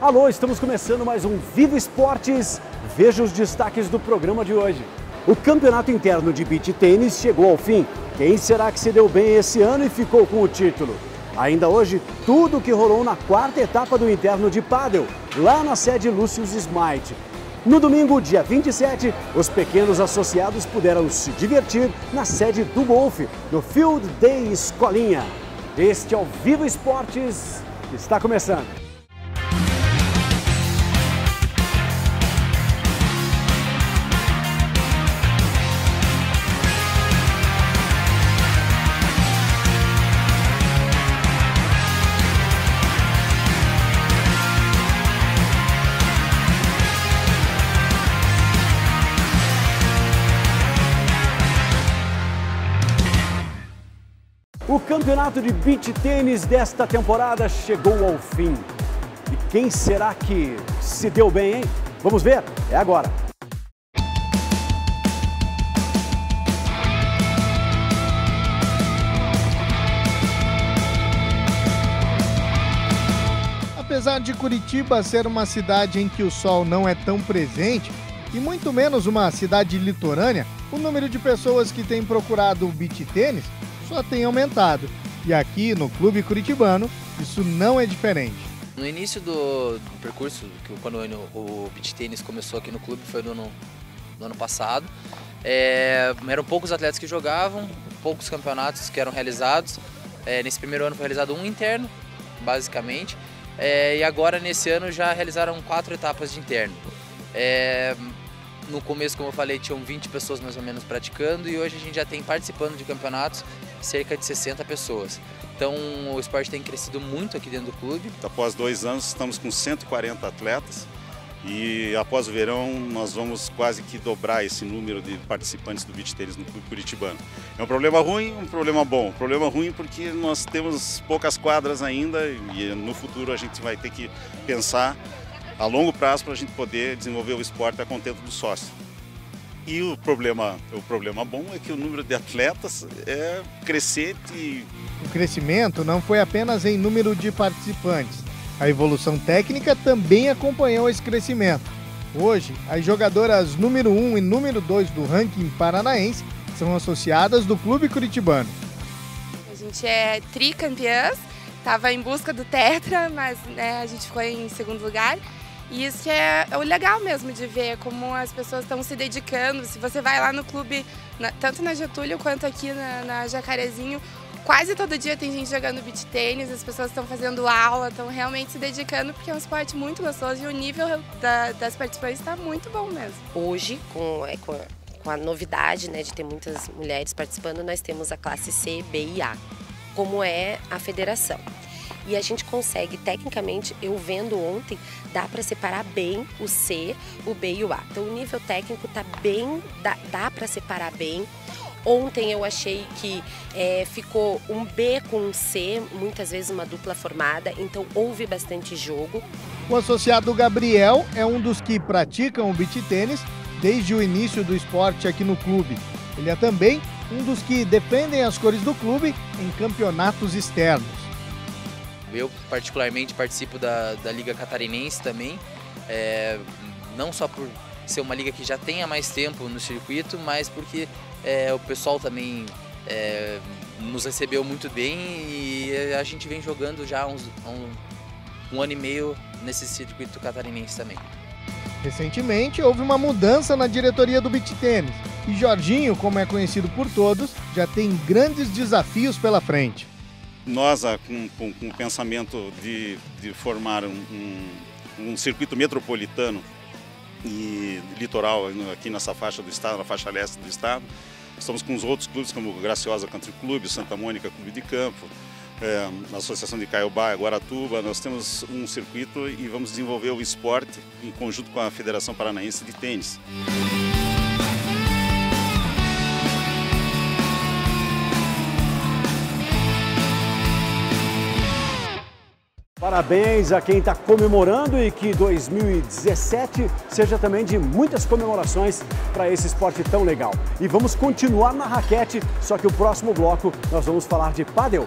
Alô, estamos começando mais um Vivo Esportes. Veja os destaques do programa de hoje. O campeonato interno de beach tênis chegou ao fim. Quem será que se deu bem esse ano e ficou com o título? Ainda hoje, tudo o que rolou na quarta etapa do interno de pádel, lá na sede Lucius Smite. No domingo, dia 27, os pequenos associados puderam se divertir na sede do golfe, do Field Day Escolinha. Este é o Vivo Esportes, está começando. O campeonato de beach tênis desta temporada chegou ao fim. E quem será que se deu bem, hein? Vamos ver? É agora. Apesar de Curitiba ser uma cidade em que o sol não é tão presente, e muito menos uma cidade litorânea, o número de pessoas que têm procurado o beach tênis só tem aumentado. E aqui no Clube Curitibano, isso não é diferente. No início do, do percurso, que quando o beach tênis começou aqui no clube, foi no ano, no ano passado, é, eram poucos atletas que jogavam, poucos campeonatos que eram realizados. É, nesse primeiro ano foi realizado um interno, basicamente, é, e agora nesse ano já realizaram quatro etapas de interno. É, no começo, como eu falei, tinham 20 pessoas mais ou menos praticando e hoje a gente já tem participando de campeonatos cerca de 60 pessoas. Então o esporte tem crescido muito aqui dentro do clube. Após dois anos estamos com 140 atletas e após o verão nós vamos quase que dobrar esse número de participantes do beach tênis no clube curitibano. É um problema ruim, um problema bom. Um problema ruim porque nós temos poucas quadras ainda e no futuro a gente vai ter que pensar a longo prazo para a gente poder desenvolver o esporte a contento do sócio. E o problema, o problema bom é que o número de atletas é crescente. O crescimento não foi apenas em número de participantes. A evolução técnica também acompanhou esse crescimento. Hoje, as jogadoras número 1 e número 2 do ranking paranaense são associadas do Clube Curitibano. A gente é tricampeãs, estava em busca do Tetra, mas né, a gente ficou em segundo lugar. E isso é, é o legal mesmo de ver como as pessoas estão se dedicando. Se você vai lá no clube, na, tanto na Getúlio quanto aqui na, na, Jacarezinho, quase todo dia tem gente jogando beach tênis, as pessoas estão fazendo aula, estão realmente se dedicando porque é um esporte muito gostoso e o nível da, das participantes está muito bom mesmo. Hoje, com, é, com, com a novidade né, de ter muitas mulheres participando, nós temos a classe C, B e A, como é a federação e a gente consegue, tecnicamente, eu vendo ontem, dá para separar bem o C, o B e o A. Então o nível técnico tá bem, dá, dá para separar bem. Ontem eu achei que é, ficou um B com um C, muitas vezes uma dupla formada, então houve bastante jogo. O associado Gabriel é um dos que praticam o beach tênis desde o início do esporte aqui no clube. Ele é também um dos que defendem as cores do clube em campeonatos externos. Eu, particularmente, participo da, da Liga Catarinense também, é, não só por ser uma liga que já tem há mais tempo no circuito, mas porque é, o pessoal também é, nos recebeu muito bem e a gente vem jogando já uns, um, um ano e meio nesse circuito catarinense também. Recentemente houve uma mudança na diretoria do beach tênis e Jorginho, como é conhecido por todos, já tem grandes desafios pela frente nós, ah, com, com, com o pensamento de, de formar um, um, um, circuito metropolitano e litoral aqui nessa faixa do estado, na faixa leste do estado, estamos com os outros clubes como Graciosa Country Club, Santa Mônica Clube de Campo, é, Associação de Caiobá, Guaratuba, nós temos um circuito e vamos desenvolver o esporte em conjunto com a Federação Paranaense de Tênis. Parabéns a quem está comemorando e que 2017 seja também de muitas comemorações para esse esporte tão legal. E vamos continuar na raquete, só que o próximo bloco nós vamos falar de pádel